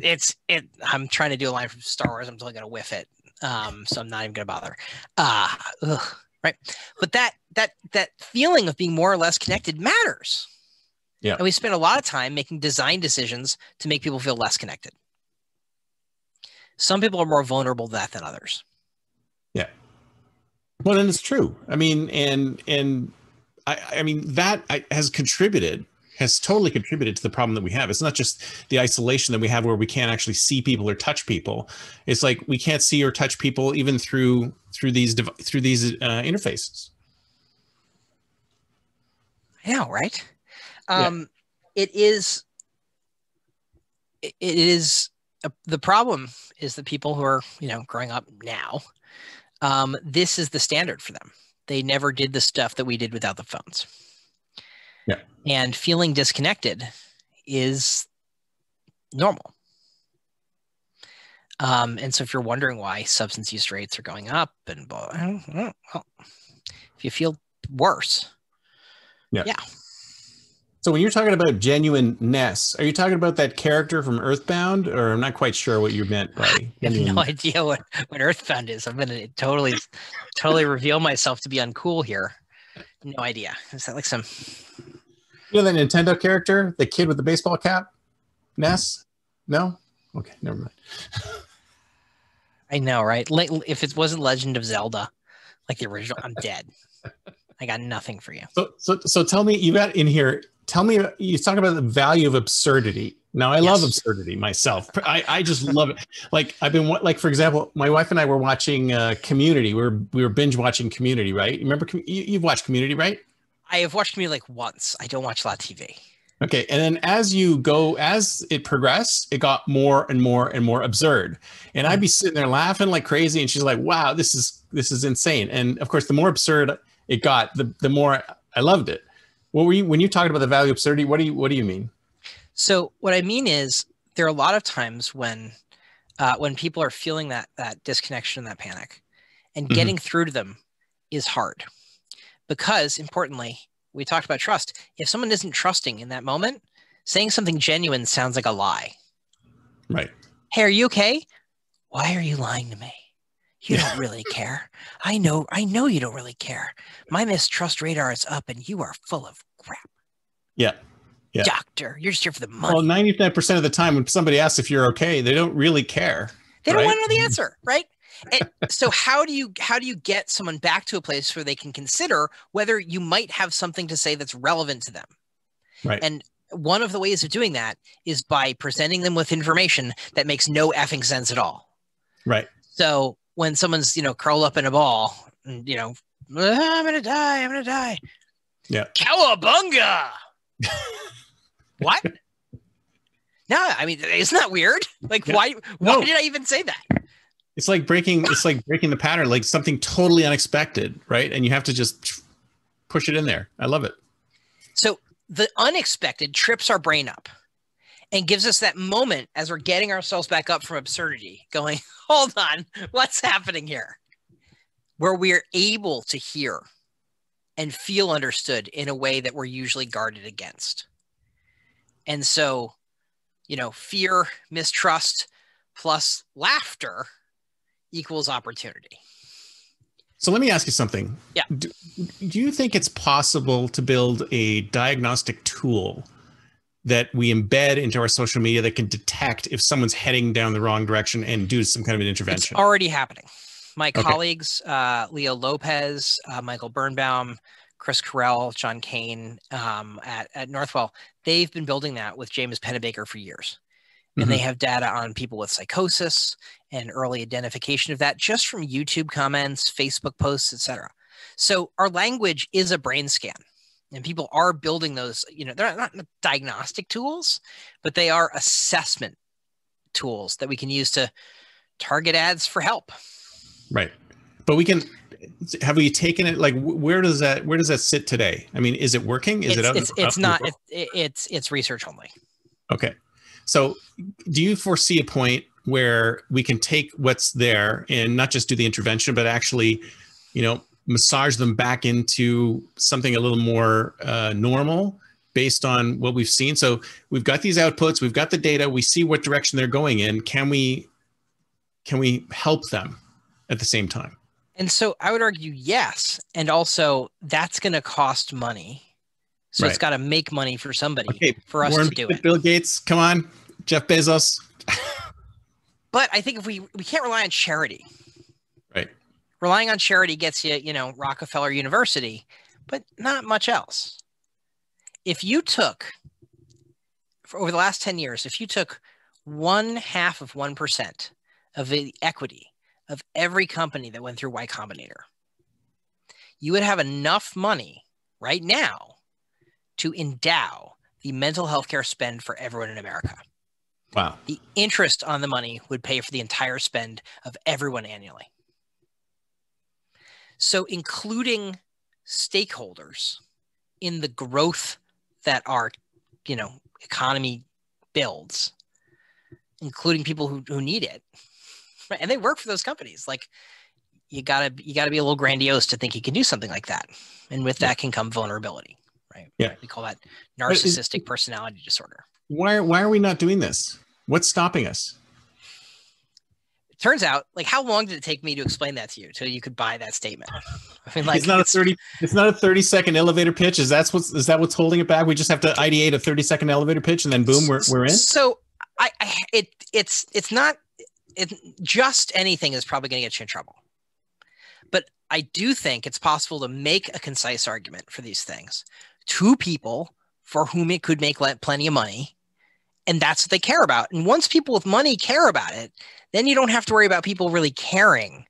it's it. I'm trying to do a line from Star Wars. I'm totally gonna whiff it. Um, so I'm not even gonna bother. Uh, ugh, right. But that that that feeling of being more or less connected matters. Yeah. And we spend a lot of time making design decisions to make people feel less connected. Some people are more vulnerable to that than others. Yeah. Well, and it's true. I mean, and and I, I mean that has contributed has totally contributed to the problem that we have. It's not just the isolation that we have where we can't actually see people or touch people. It's like we can't see or touch people even through through these through these uh, interfaces. Yeah, right? Um, yeah. It is. It is a, the problem is the people who are you know growing up now. Um, this is the standard for them. They never did the stuff that we did without the phones. Yeah. And feeling disconnected is normal. Um, and so if you're wondering why substance use rates are going up and blah, well, if you feel worse, yeah. yeah. So when you're talking about genuineness, are you talking about that character from Earthbound, or I'm not quite sure what you meant by? I have no idea what, what Earthbound is. I'm gonna totally, totally reveal myself to be uncool here. No idea. Is that like some you know that Nintendo character, the kid with the baseball cap? Ness? No? Okay, never mind. I know, right? If it wasn't Legend of Zelda, like the original, I'm dead. I got nothing for you. So, so, so tell me, you got in here. Tell me, you talk about the value of absurdity. Now, I yes. love absurdity myself. I, I just love it. Like I've been like, for example, my wife and I were watching uh, Community. We were we were binge watching Community, right? Remember, you, you've watched Community, right? I have watched me like once. I don't watch a lot of TV. Okay, and then as you go, as it progressed, it got more and more and more absurd, and I'd be sitting there laughing like crazy, and she's like, "Wow, this is this is insane!" And of course, the more absurd it got, the the more I loved it. what were you when you talked about the value absurdity? What do you what do you mean? So what I mean is there are a lot of times when uh, when people are feeling that that disconnection and that panic, and mm-hmm. getting through to them is hard because importantly we talked about trust. If someone isn't trusting in that moment saying something genuine sounds like a lie. Right. Hey are you okay? Why are you lying to me? You don't really care. I know i know you don't really care. My mistrust radar is up and you are full of crap. Yeah. Yeah. doctor you're just here for the money. Well 99% of the time when somebody asks if you're okay they don't really care they don't right? want to know the answer right and so how do you how do you get someone back to a place where they can consider whether you might have something to say that's relevant to them? Right. And one of the ways of doing that is by presenting them with information that makes no effing sense at all. Right. So when someone's you know curled up in a ball and you know ah, i'm gonna die i'm gonna die. Yeah. Cowabunga! What? No i mean isn't that weird. Like yeah. why why no. did i even say that it's like breaking it's like breaking the pattern, like something totally unexpected, right? And you have to just push it in there. I love it. So the unexpected trips our brain up and gives us that moment as we're getting ourselves back up from absurdity, going, hold on, what's happening here? Where we're able to hear and feel understood in a way that we're usually guarded against. And so, you know, fear, mistrust, plus laughter equals opportunity. So let me ask you something. Yeah. Do, do, you think it's possible to build a diagnostic tool that we embed into our social media that can detect if someone's heading down the wrong direction and do some kind of an intervention? It's already happening. My okay. colleagues, uh, Leo Lopez, uh, Michael Birnbaum, Chris Correll, John Kane um, at, at Northwell, they've been building that with James Pennebaker for years and mm-hmm. they have data on people with psychosis and early identification of that just from YouTube comments, Facebook posts, etc. So our language is a brain scan. And people are building those, you know, they're not diagnostic tools, but they are assessment tools that we can use to target ads for help. Right. But we can have we taken it like where does that where does that sit today? I mean, is it working? Is it's, it up, it's, it's not it, it's it's research only. Okay. So, do you foresee a point where we can take what's there and not just do the intervention, but actually, you know, massage them back into something a little more uh, normal based on what we've seen? So, we've got these outputs, we've got the data, we see what direction they're going in. Can we can we help them at the same time? And so I would argue yes. And also that's going to cost money. So right. it's got to make money for somebody okay. for us Warren, to do it. Bill Gates, come on, Jeff Bezos. but I think if we we can't rely on charity. Right. Relying on charity gets you, you know, Rockefeller University, but not much else. If you took for over the last 10 years, if you took one half of 1% of the equity of every company that went through Y Combinator, you would have enough money right now to endow the mental health care spend for everyone in America. Wow. The interest on the money would pay for the entire spend of everyone annually. So, including stakeholders in the growth that our, you know, economy builds, including people who, who need it, right? and they work for those companies. Like, you gotta you gotta be a little grandiose to think you can do something like that, and with that can come vulnerability right? Yeah. We call that narcissistic personality disorder. Why, why are we not doing this? What's stopping us? It turns out, like, how long did it take me to explain that to you till you could buy that statement? I mean, like, it's not it's, a 30, it's not a 30 second elevator pitch. Is that what's, is that what's holding it back? We just have to ideate a 30 second elevator pitch and then boom, we're, we're in. So I, I it, it's, it's not, it, just anything is probably going to get you in trouble. But I do think it's possible to make a concise argument for these things to people for whom it could make plenty of money. And that's what they care about. And once people with money care about it, then you don't have to worry about people really caring.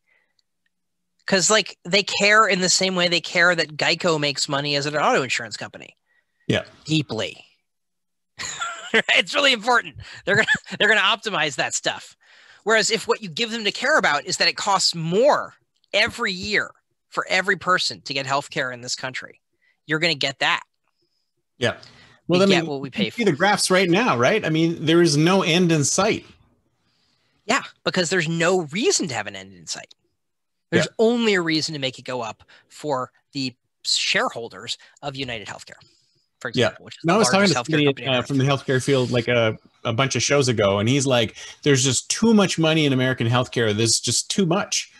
Because, like, they care in the same way they care that Geico makes money as an auto insurance company. Yeah. Deeply. it's really important. They're gonna they're gonna optimize that stuff. Whereas if what you give them to care about is that it costs more every year for every person to get health care in this country, you're going to get that. Yeah. Well, we I get what we pay for. See the graphs right now, right? I mean, there is no end in sight. Yeah, because there's no reason to have an end in sight. There's yeah. only a reason to make it go up for the shareholders of United Healthcare, for example. Yeah. Which is no, I was talking to somebody uh, from the healthcare field like a, a bunch of shows ago, and he's like, "There's just too much money in American healthcare. There's just too much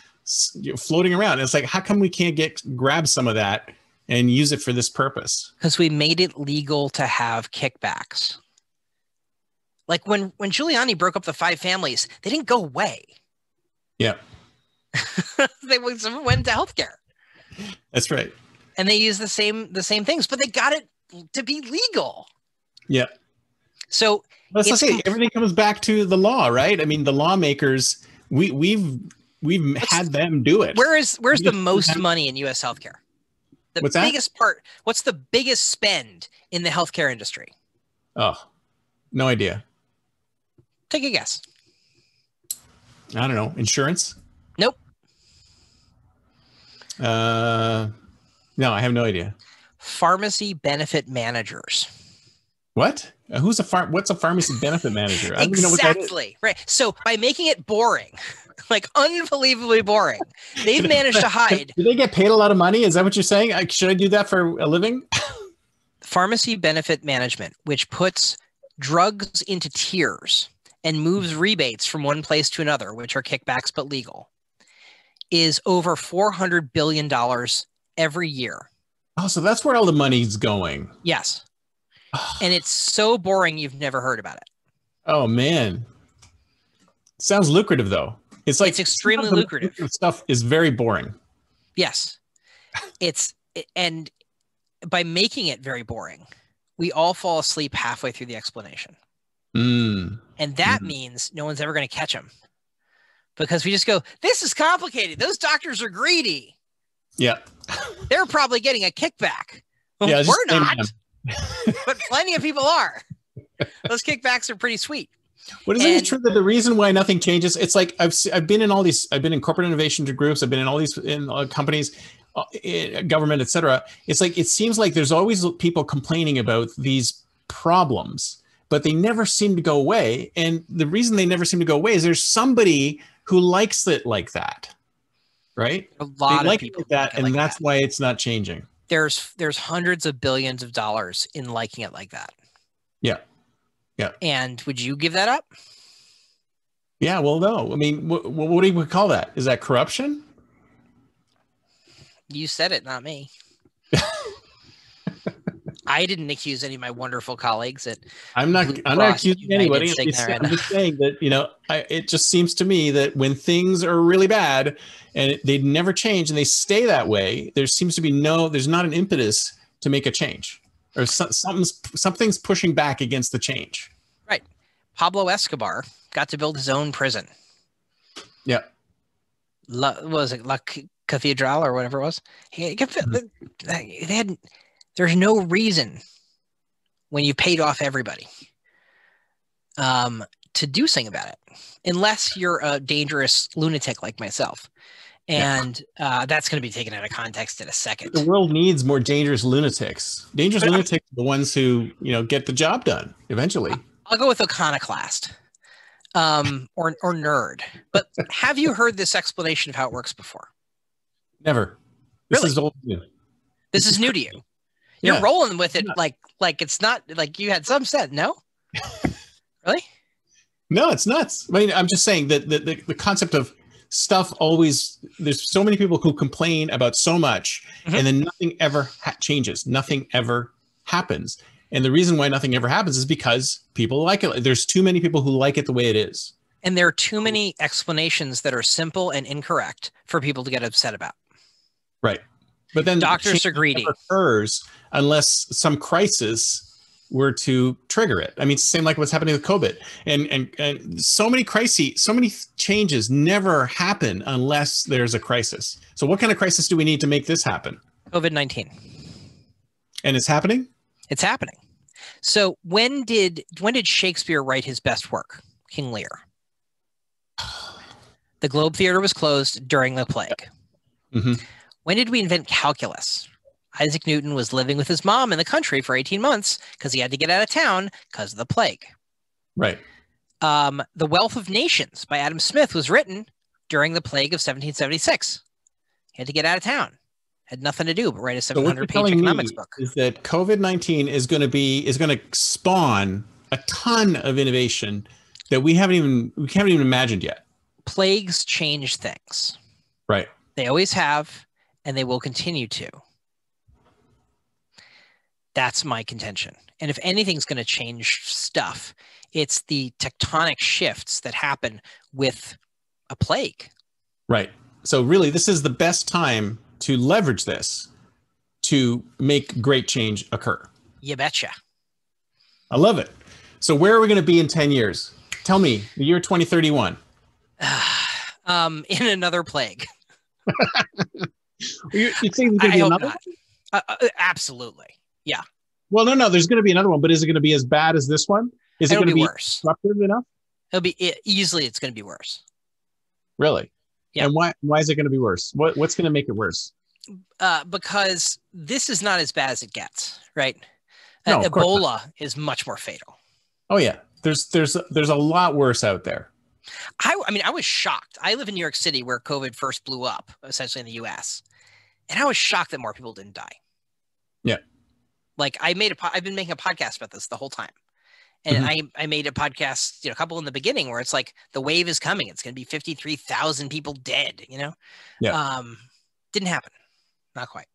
floating around." And it's like, how come we can't get grab some of that and use it for this purpose? Because we made it legal to have kickbacks. Like when when Giuliani broke up the five families, they didn't go away. Yeah. they went to healthcare. That's right. And they use the same the same things, but they got it to be legal. Yeah. So let's say comp- everything comes back to the law, right? I mean, the lawmakers, we we've we've had them do it. Where is where's the most money in U.S. healthcare? The what's biggest that? part. What's the biggest spend in the healthcare industry? Oh, no idea. Take a guess. I don't know. Insurance? Nope. Uh, no, I have no idea. Pharmacy benefit managers. What? Who's a farm? What's a pharmacy benefit manager? I don't know exactly. Right. So by making it boring, like unbelievably boring, they've managed to hide. Do they get paid a lot of money? Is that what you're saying? Should I do that for a living? pharmacy benefit management, which puts drugs into tiers and moves rebates from one place to another, which are kickbacks but legal, is over $400 billion every year. Oh, so that's where all the money's going. Yes. and it's so boring you've never heard about it. Oh man. Sounds lucrative though. It's like it's extremely lucrative. Stuff is very boring. Yes. It's and by making it very boring, we all fall asleep halfway through the explanation. Mm. And that mm-hmm. means no one's ever going to catch them because we just go, this is complicated. Those doctors are greedy. Yeah. They're probably getting a kickback. yeah, we're not. but plenty of people are. Those kickbacks are pretty sweet. What is it true that the reason why nothing changes? It's like I've I've been in all these. I've been in corporate innovation groups. I've been in all these in uh, companies, uh, in government, etc. It's like it seems like there's always people complaining about these problems, but they never seem to go away. And the reason they never seem to go away is there's somebody who likes it like that, right? A lot they of like people like that, and like that's that. why it's not changing. There's there's hundreds of billions of dollars in liking it like that. Yeah, yeah. And would you give that up? Yeah. Well, no. I mean, what, what do you call that? Is that corruption? You said it, not me. I didn't accuse any of my wonderful colleagues at. I'm not. Blue I'm Cross not accusing anybody. I'm just saying that you know, I, it just seems to me that when things are really bad and it, they never change and they stay that way, there seems to be no. There's not an impetus to make a change, or so, something's something's pushing back against the change. Right. Pablo Escobar got to build his own prison. Yeah. La, was it La Cathedral or whatever it was? He, they had there's no reason when you paid off everybody um, to do something about it, unless you're a dangerous lunatic like myself. And yeah. uh, that's going to be taken out of context in a second. The world needs more dangerous lunatics. Dangerous but lunatics are the ones who, you know, get the job done eventually. I'll go with iconoclast um, or, or nerd. But have you heard this explanation of how it works before? Never. This really? is old new. This is new to you. You're yeah. rolling with it like like it's not like you had some sense. No, really? No, it's nuts. I mean, I'm just saying that the, the, the, concept of stuff always there's so many people who complain about so much mm-hmm. and then nothing ever ha- changes. Nothing ever happens. And the reason why nothing ever happens is because people like it. There's too many people who like it the way it is. And there are too many explanations that are simple and incorrect for people to get upset about. Right. But then doctors are greedy. Occurs unless some crisis were to trigger it. I mean, it's the same like what's happening with COVID, and and and so many crises, so many changes never happen unless there's a crisis. So, what kind of crisis do we need to make this happen? COVID nineteen. And it's happening. It's happening. So when did when did Shakespeare write his best work, King Lear? The Globe Theater was closed during the plague. Mm-hmm. When did we invent calculus? Isaac Newton was living with his mom in the country for 18 months because he had to get out of town because of the plague. Right. Um, the Wealth of Nations by Adam Smith was written during the plague of 1776. He had to get out of town. Had nothing to do but write a 700 so page economics book. Is that COVID 19 is going to be is going to spawn a ton of innovation that we haven't even we haven't even imagined yet. Plagues change things. Right. They always have, and they will continue to. That's my contention. And if anything's going to change stuff, it's the tectonic shifts that happen with a plague. Right. So really, this is the best time to leverage this to make great change occur. You betcha. I love it. So where are we going to be in 10 years? Tell me, the year 2031. um, in another plague. you, you think there's going to be another? Uh, uh, absolutely. Yeah. Well, no, no, there's going to be another one, but is it going to be as bad as this one? Is It'll going to be be worse. disruptive enough? It'll be it, easily. It's going to be worse. Really? Yeah. And why why is it going to be worse? What what's going to make it worse? Uh, because this is not as bad as it gets, right? No, Uh, Ebola is much more fatal. Oh yeah. There's there's there's a lot worse out there. I, I mean, I was shocked. I live in New York City where COVID first blew up, essentially in the US. And I was shocked that more people didn't die. Yeah. Like I made a, po- I've been making a podcast about this the whole time. And Mhm. I, I made a podcast, you know, a couple in the beginning where it's like the wave is coming. It's going to be 53,000 people dead, you know? Yeah. Um, didn't happen. Not quite.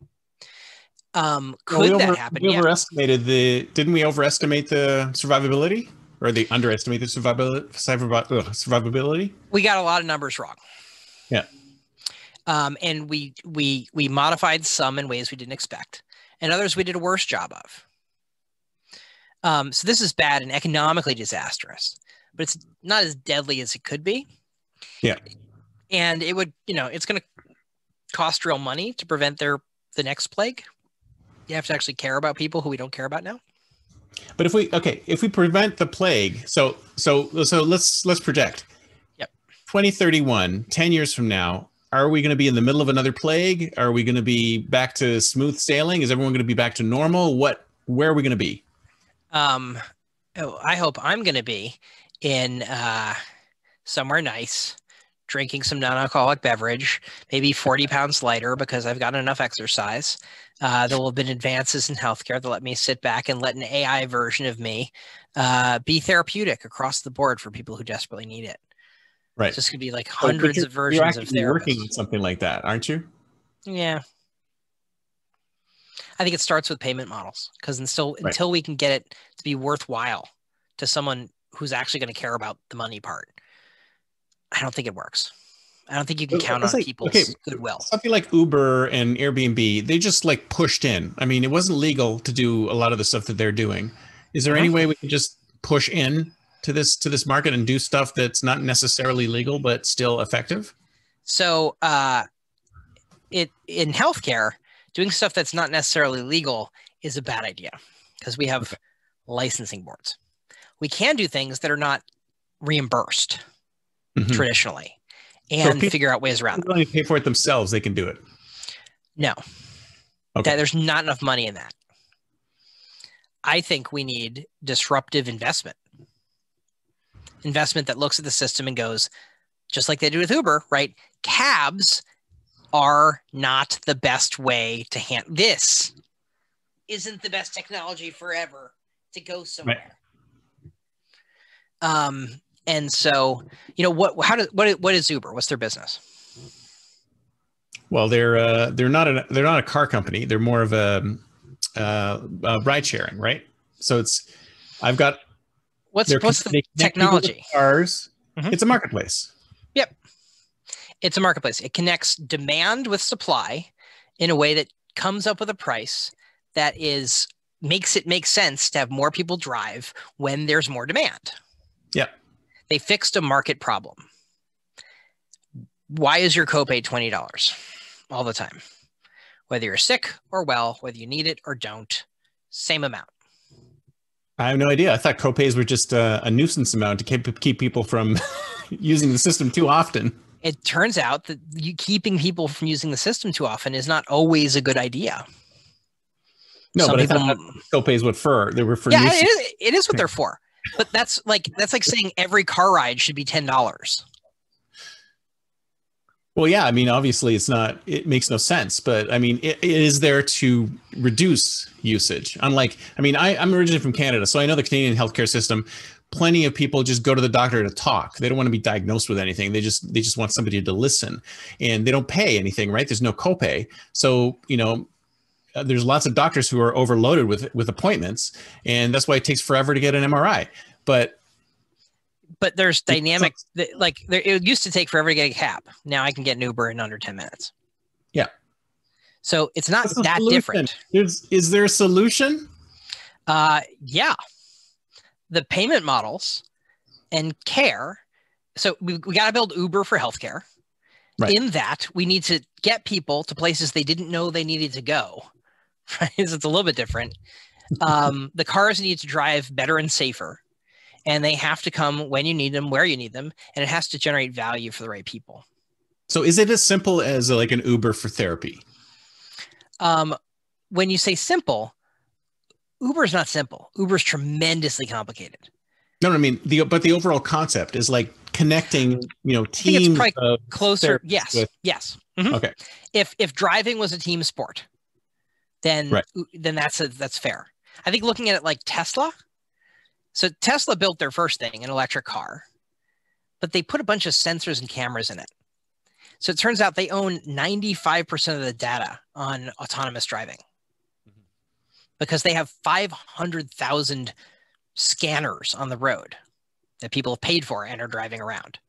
Um, Well, could we that over- happen? We Yeah. overestimated the didn't we overestimate the survivability or the underestimate the survivability survivability? we got a lot of numbers wrong. Yeah. Um, and we we we modified some in ways we didn't expect, and others we did a worse job of. Um, so this is bad and economically disastrous, but it's not as deadly as it could be. Yeah. And it would, you know, it's going to cost real money to prevent their the next plague. You have to actually care about people who we don't care about now. But if we okay, if we prevent the plague, so so so let's let's project. Yep. 2031, 10 years from now, are we going to be in the middle of another plague? Are we going to be back to smooth sailing? Is everyone going to be back to normal? What where are we going to be? Um, oh, I hope I'm going to be in uh, somewhere nice, drinking some non-alcoholic beverage, maybe 40 pounds lighter because I've got enough exercise. Uh, there will have been advances in healthcare that let me sit back and let an AI version of me uh, be therapeutic across the board for people who desperately need it. Right. It's just going to be like hundreds you're- of versions you're of actually working therapists. on something like that, aren't you? Yeah. I think it starts with payment models because until Right. until we can get it to be worthwhile to someone who's actually going to care about the money part, I don't think it works. I don't think you can count on like- people's okay, goodwill. Something like Uber and Airbnb, they just like pushed in. I mean, it wasn't legal to do a lot of the stuff that they're doing. Is there any Uh-huh. way we can just push in to this to this market and do stuff that's not necessarily legal but still effective? So, uh, it in healthcare, doing stuff that's not necessarily legal is a bad idea because we have licensing boards. We can do things that are not reimbursed Mhm. traditionally and people- figure out ways around them. pay for it themselves. They can do it. No. Okay. That there's not enough money in that. I think we need disruptive investment. Investment that looks at the system and goes, just like they do with Uber, right? Cabs are not the best way to hand this isn't the best technology forever to go somewhere. Um, and so, you know, what how do what is- what is Uber? What's their business? Well, they're uh, they're not a they're not a car company. They're more of a, uh, uh, ride sharing, right? So it's I've got What's they're what's the they connect people with technology? Cars. Mhm. It's a marketplace. Yep. It's a marketplace. It connects demand with supply in a way that comes up with a price that is makes it make sense to have more people drive when there's more demand. Yep. They fixed a market problem. Why is your copay $20 all the time? Whether you're sick or well, whether you need it or don't, same amount. I have no idea. I thought copays were just uh, a nuisance amount to keep keep people from using the system too often. It turns out that you keeping people from using the system too often is not always a good idea. No, Some but I people- thought co-pays what for? They were for yeah, it is, it is what they're for. But that's like that's like saying every car ride should be ten dollars. Well, yeah, I mean, obviously it's not, it makes no sense, but I mean, it, it is there to reduce usage. Unlike, I mean, I, I'm originally from Canada, so I know the Canadian healthcare system. Plenty of people just go to the doctor to talk. They don't want to be diagnosed with anything. They just they just want somebody to listen, and they don't pay anything, right? There's no copay. So you know, uh, there's lots of doctors who are overloaded with with appointments, and that's why it takes forever to get an MRI. But But there's dynamic th- like there, it used to take forever to get a cab. Now I can get an Uber in under ten minutes. Yeah. So it's not that different. Is is there a solution? Uh, yeah, the payment models and care. So we, we got to build Uber for healthcare. Right. In that, we need to get people to places they didn't know they needed to go. Right? It's a little bit different. Um, the cars need to drive better and safer, and they have to come when you need them, where you need them, and it has to generate value for the right people. So is it as simple as uh, like an Uber for therapy? Um, when you say simple, Uber is not simple. Uber is tremendously complicated. No, no, I mean the but the overall concept is like connecting, you know, think it's teams probably of Closer, yes, with- yes. Mhm. Okay. if if driving was a team sport, then Right. then that's a, that's fair. I think looking at it like Tesla. So Tesla built their first thing, an electric car, but they put a bunch of sensors and cameras in it. So it turns out they own 95% of the data on autonomous driving because they have 500,000 scanners on the road that people have paid for and are driving around.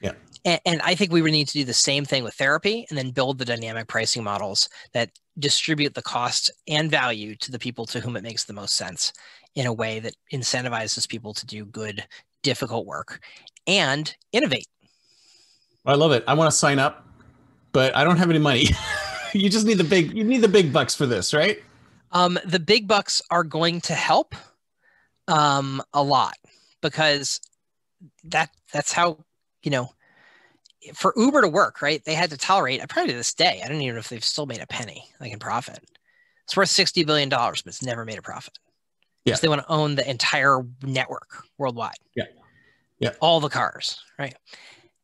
Yeah. And, and I think we would need to do the same thing with therapy and then build the dynamic pricing models that distribute the cost and value to the people to whom it makes the most sense in a way that incentivizes people to do good, difficult work and innovate. I love it. I want to sign up, but I don't have any money. you just need the big you need the big bucks for this, right? Um, the big bucks are going to help um, a lot because that that's how you know for Uber to work, right? They had to tolerate. I Probably to this day, I don't even know if they've still made a penny like in profit. It's worth sixty billion dollars, but it's never made a profit. Yeah. They want to own the entire network worldwide. Yeah. Yeah. All the cars, right?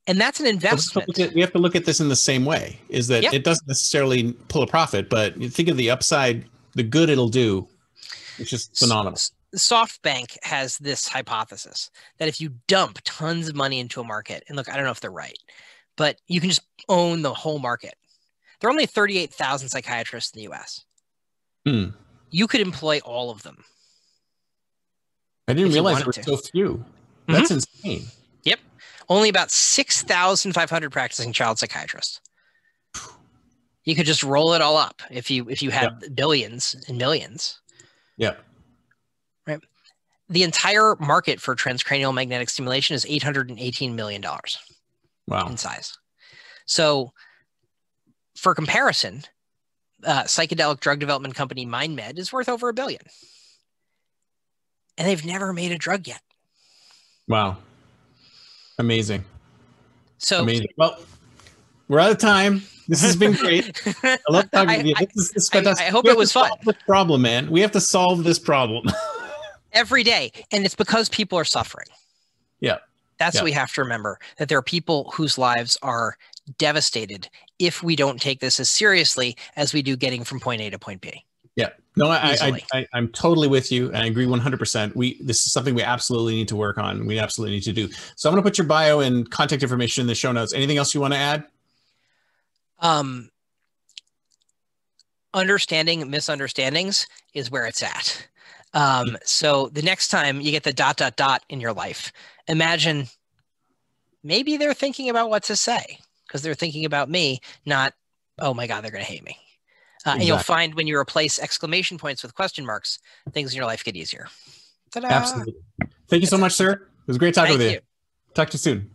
And that's an investment. at- we have to look at this in the same way. Is that it doesn't necessarily pull a profit, but you think of the upside, the good it'll do. It's just phenomenal. S- SoftBank has this hypothesis that if you dump tons of money into a market, and look, I don't know if they're right, but you can just own the whole market. There are only 38,000 psychiatrists in the US. Hmm. You could employ all of them. I didn't realize there were wanted so few. That's insane. Yep. Only about 6,500 practicing child psychiatrists. You could just roll it all up if you if you had billions and millions. Yeah. Right. The entire market for transcranial magnetic stimulation is 818 million dollars. Wow. in size. So, for comparison, uh, psychedelic drug development company MindMed is worth over a billion, and they've never made a drug yet. Wow. Amazing. So, Amazing. Well, we're out of time. This has been great. I love talking I- to you. I- This is, this is I- fantastic. I hope it was fun. This problem, man. We have to solve this problem. every day, and it's because people are suffering. Yeah. That's Yeah. what we have to remember that there are people whose lives are devastated if we don't take this as seriously as we do getting from point A to point B. Yeah. No, I, I, I, I'm totally with you. I agree 100%. We, this is something we absolutely need to work on. We absolutely need to do. So I'm going to put your bio and contact information in the show notes. Anything else you want to add? um, understanding misunderstandings is where it's at. Um, so the next time you get the dot dot dot in your life, imagine maybe they're thinking about what to say because they're thinking about me, not oh my god, they're going to hate me. Uh, And you'll find when you replace exclamation points with question marks, things in your life get easier. Ta-da! Absolutely. Thank you so much, sir. It was great talking Thank with you. you. Talk to you soon.